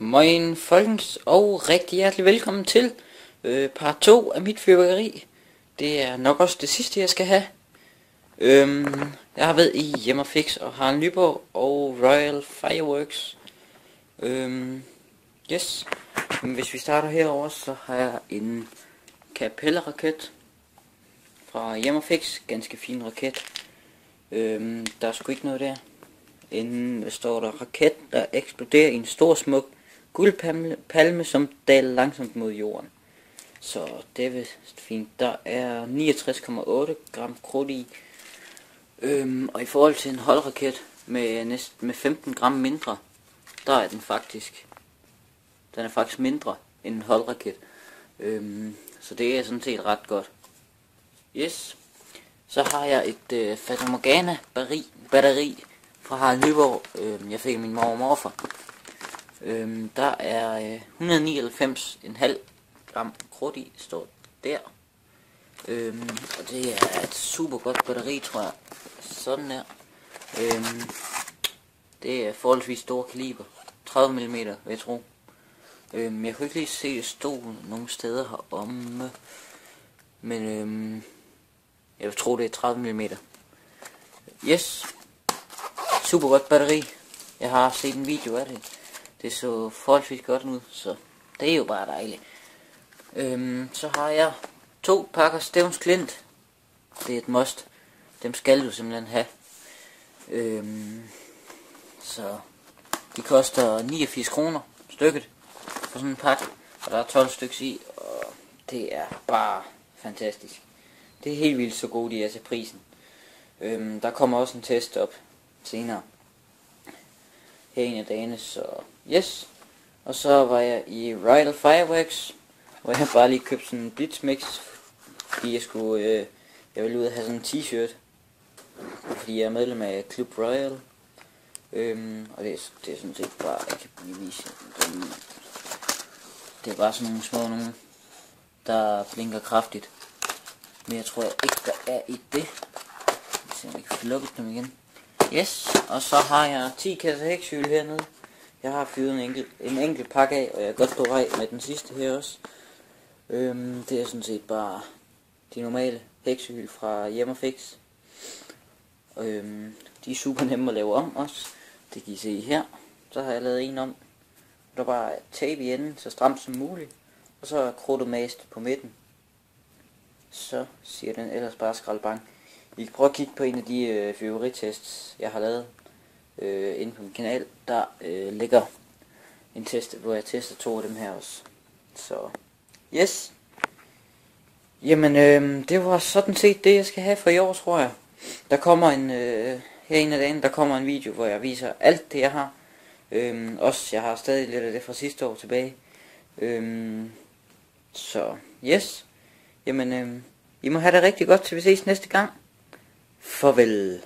Moin folkens, og rigtig hjertelig velkommen til øh, part 2 af mit fyrværkeri. Det er nok også det sidste, jeg skal have. Øhm, jeg har været i Hjemmefix og Harald Nyborg og Royal Fireworks. Øhm, yes. Men hvis vi starter herover, så har jeg en kapelleraket fra Hjemmefix. Ganske fin raket. Øhm, der er sgu ikke noget der. Inden står der raket, der eksploderer i en stor smuk guldpalme, palme, som daler langsomt mod jorden. Så det er vist fint. Der er 69,8 gram krudt i. Øhm, og i forhold til en holdraket med, næst, med 15 gram mindre, der er den faktisk, den er faktisk mindre end en holdraket. Øhm, så det er sådan set ret godt. Yes. Så har jeg et øh, Fata Morgana batteri, batteri fra Harald Nyborg. Øhm, jeg fik min mor og morfar. Øhm, der er øh, 199,5 gram krudt i, står der. Øhm, og det er et super godt batteri, tror jeg. Sådan der. Øhm, det er forholdsvis store kaliber. 30 mm, vil jeg tro. Øhm, jeg kunne ikke lige se, det stod nogle steder heromme. Men øhm, jeg vil tro, det er 30 mm. Yes. Super godt batteri. Jeg har set en video af det. Det så forholdsvis godt ud, så det er jo bare dejligt. Øhm, så har jeg to pakker Stævns Klint. Det er et must. Dem skal du simpelthen have. Øhm, så de koster 89 kroner stykket for sådan en pakke. Og der er 12 stykker i, og det er bare fantastisk. Det er helt vildt så gode de er til prisen. Øhm, der kommer også en test op senere her en af dagene, så yes. Og så var jeg i Royal Fireworks, hvor jeg bare lige købte sådan en blitzmix, fordi jeg skulle, øh, jeg ville ud og have sådan en t-shirt, fordi jeg er medlem af Club Royal. Øhm, og det er, det er sådan set bare, jeg kan lige vise dem. Det er bare sådan nogle små nogle, der blinker kraftigt. Men jeg tror ikke, der er i det. Så jeg kan få lukket dem igen. Yes, og så har jeg 10 kasser hæksyl hernede. Jeg har fyret en enkelt, en enkelt pakke af, og jeg er godt på vej med den sidste her også. Øhm, det er sådan set bare de normale hæksyl fra Hjemmefix. Øhm, de er super nemme at lave om også. Det kan I se her. Så har jeg lavet en om. Der bare tape i enden, så stramt som muligt. Og så er krudtet mast på midten. Så siger den ellers bare skraldbang. I kan prøve at kigge på en af de øh, fyrværitests, jeg har lavet øh, inde på min kanal. Der øh, ligger en test, hvor jeg tester to af dem her også. Så, yes. Jamen, øh, det var sådan set det, jeg skal have for i år, tror jeg. Der kommer en, øh, her en af dagen, der kommer en video, hvor jeg viser alt det, jeg har. Øh, også, jeg har stadig lidt af det fra sidste år tilbage. Øh, så, yes. Jamen, øh, I må have det rigtig godt, til vi ses næste gang. Farvel.